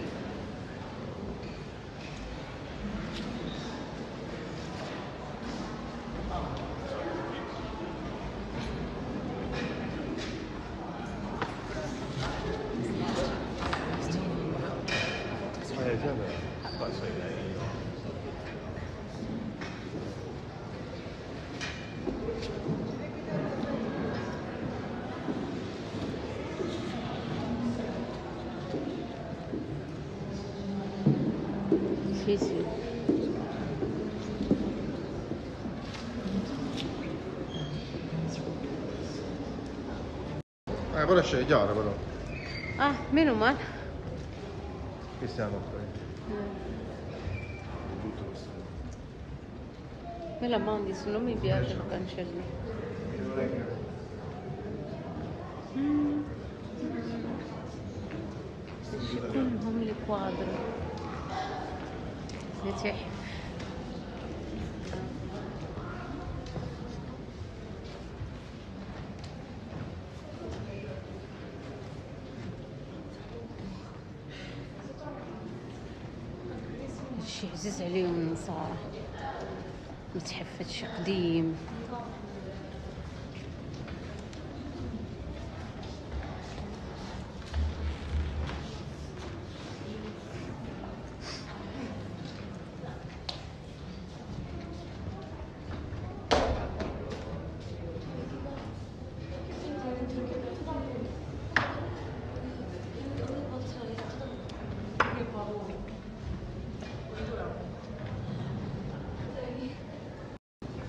week. sì, sì. Eh, però c'è chiaro però. Ah, meno male. Che siamo qui? Eh. Tutto questo. Me la mandi, se non mi piace lo cancello. Mm. Mm. Con il quadro. نتحف شي عزيز عليهم النصارى متحف هادشي قديم.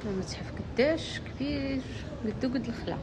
المتحف قداش كبير قدو قد الخلا.